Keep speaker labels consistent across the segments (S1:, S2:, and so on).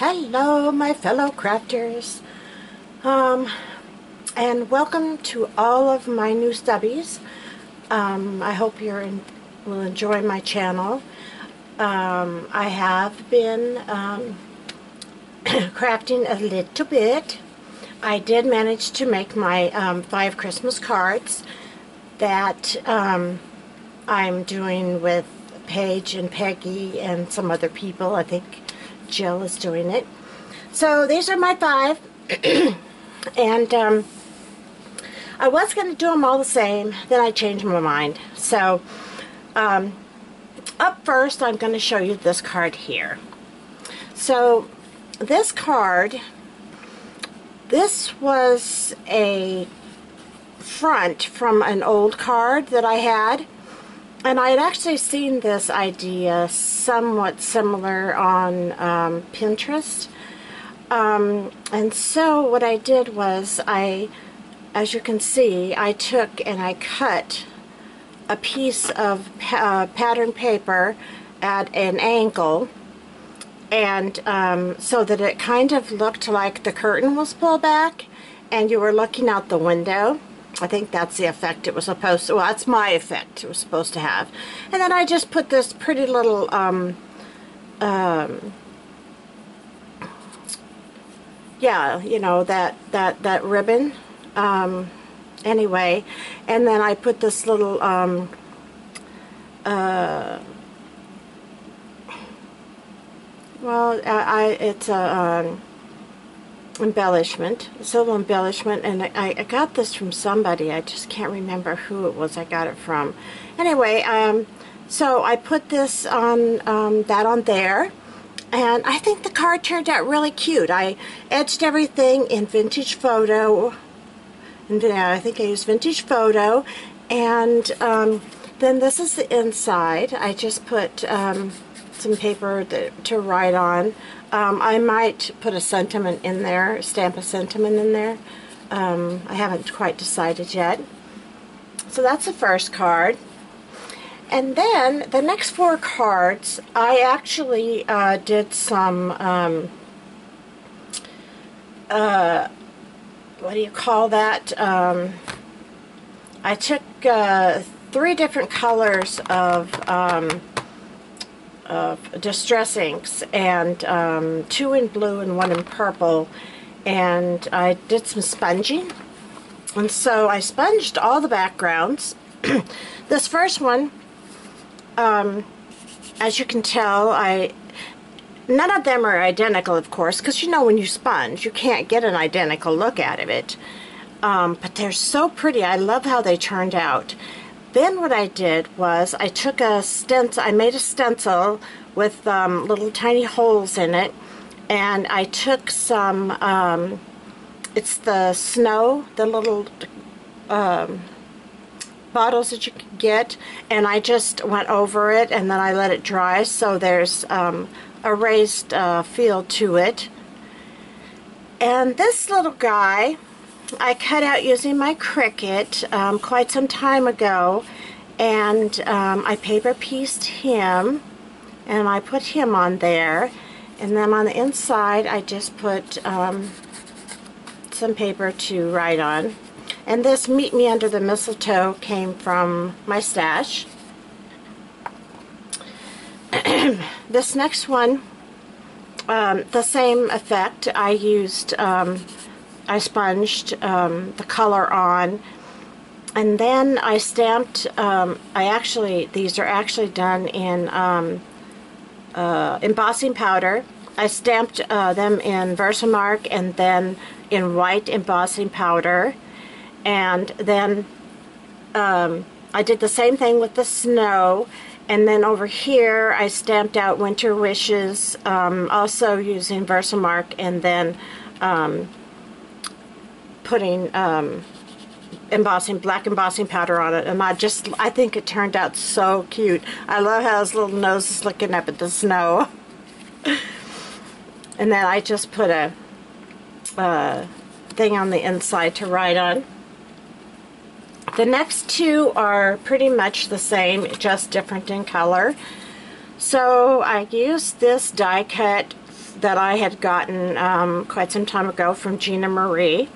S1: Hello, my fellow crafters. Um, and welcome to all of my new stubbies. Um, I hope you will enjoy my channel. Um, I have been um, crafting a little bit. I did manage to make my um, five Christmas cards that um, I'm doing with Paige and Peggy and some other people. I think Jill is doing it. So these are my five. and um, I was going to do them all the same. Then I changed my mind. So um, up first, I'm going to show you this card here. So this card, this was a front from an old card that I had and I had actually seen this idea somewhat similar on um, Pinterest. Um, and so what I did was I, as you can see, I took and I cut a piece of pa uh, pattern paper at an angle and um, so that it kind of looked like the curtain was pulled back and you were looking out the window I think that's the effect it was supposed to, well, that's my effect it was supposed to have. And then I just put this pretty little, um, um, yeah, you know, that, that, that ribbon, um, anyway. And then I put this little, um, uh, well, I, I it's a, um, embellishment, silver embellishment, and I, I, got this from somebody. I just can't remember who it was I got it from. Anyway, um, so I put this on, um, that on there, and I think the card turned out really cute. I etched everything in Vintage Photo, and yeah, I think I used Vintage Photo, and um, then this is the inside. I just put um, some paper to, to write on. Um, I might put a sentiment in there, stamp a sentiment in there. Um, I haven't quite decided yet. So that's the first card. And then the next four cards, I actually uh, did some, um, uh, what do you call that? Um, I took uh, three different colors of um, of distress inks and um, two in blue and one in purple. And I did some sponging. And so I sponged all the backgrounds. This first one um, as you can tell I none of them are identical of course because you know when you sponge you can't get an identical look out of it. Um, but they're so pretty. I love how they turned out then what I did was I took a stencil, I made a stencil with um, little tiny holes in it and I took some, um, it's the snow, the little um, bottles that you can get and I just went over it and then I let it dry so there's um, a raised uh, feel to it. And this little guy, I cut out using my Cricut um, quite some time ago and um, I paper pieced him and I put him on there and then on the inside I just put um, some paper to write on. And this Meet Me Under the Mistletoe came from my stash. This next one um, the same effect. I used um, I sponged um, the color on. And then I stamped um, I actually these are actually done in um, uh, embossing powder. I stamped uh, them in Versamark and then in white embossing powder. And then um, I did the same thing with the snow. And then over here I stamped out Winter Wishes um, also using Versamark and then um, putting um, embossing, black embossing powder on it, and I just, I think it turned out so cute. I love how his little nose is looking up at the snow. and then I just put a uh, thing on the inside to write on. The next two are pretty much the same, just different in color. So I used this die cut that I had gotten um, quite some time ago from Gina Marie.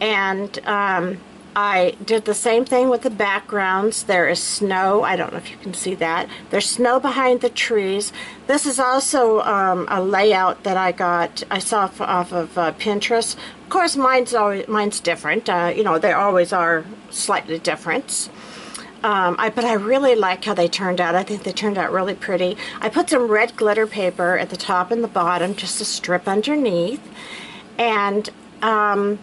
S1: And um, I did the same thing with the backgrounds. There is snow. I don't know if you can see that. There's snow behind the trees. This is also um, a layout that I got, I saw off of uh, Pinterest. Of course, mine's always, mine's different. Uh, you know, they always are slightly different. Um, I, but I really like how they turned out. I think they turned out really pretty. I put some red glitter paper at the top and the bottom, just a strip underneath. And um,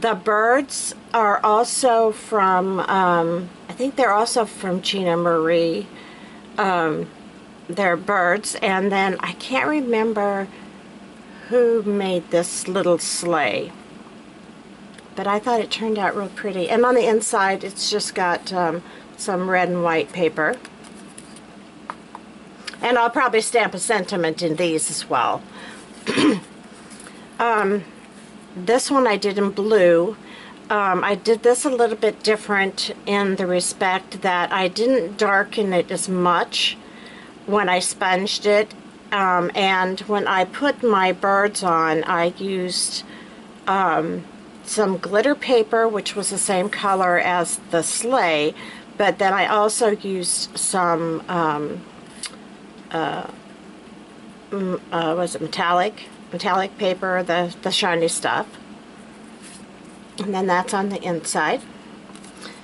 S1: the birds are also from, um, I think they're also from Gina Marie. Um, they're birds. And then I can't remember who made this little sleigh. But I thought it turned out real pretty. And on the inside, it's just got um, some red and white paper. And I'll probably stamp a sentiment in these as well. um, this one I did in blue. Um, I did this a little bit different in the respect that I didn't darken it as much when I sponged it. Um, and when I put my birds on, I used um, some glitter paper, which was the same color as the sleigh, but then I also used some, um, uh, uh, was it metallic? metallic paper, the, the shiny stuff. And then that's on the inside.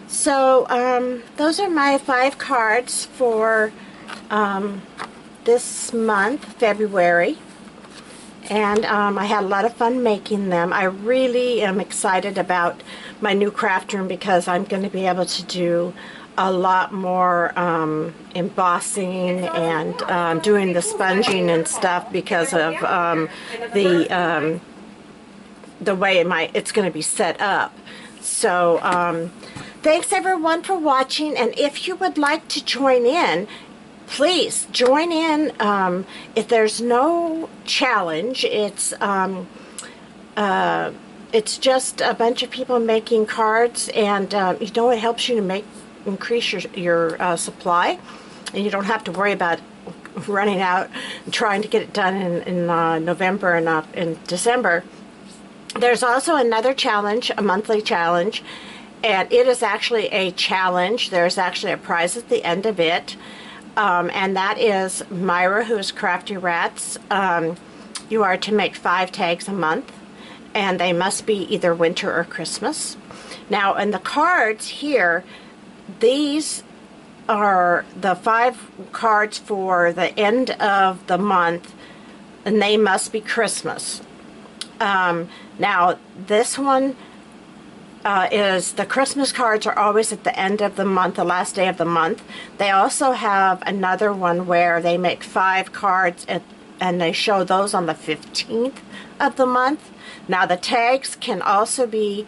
S1: So um, those are my five cards for um, this month, February. And um, I had a lot of fun making them. I really am excited about my new craft room because I'm going to be able to do a lot more um, embossing and um, doing the sponging and stuff because of um, the um, the way my it's going to be set up. So um, thanks everyone for watching and if you would like to join in please join in um, if there's no challenge it's uh, it's just a bunch of people making cards and uh, you know it helps you to make increase your, your uh, supply and you don't have to worry about running out and trying to get it done in, in uh, November and not in December. There's also another challenge, a monthly challenge, and it is actually a challenge. There's actually a prize at the end of it, um, and that is Myra, who is Crafty Rats. Um, you are to make five tags a month, and they must be either winter or Christmas. Now, in the cards here, these are the five cards for the end of the month, and they must be Christmas. Um, now, this one uh, is the Christmas cards are always at the end of the month, the last day of the month. They also have another one where they make five cards at, and they show those on the 15th of the month. Now, the tags can also be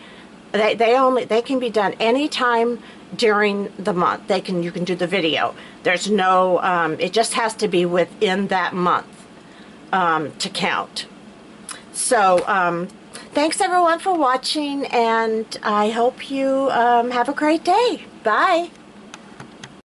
S1: they, they only they can be done anytime during the month. They can you can do the video. There's no um, it just has to be within that month um, to count. So um, thanks everyone for watching and I hope you um, have a great day. Bye.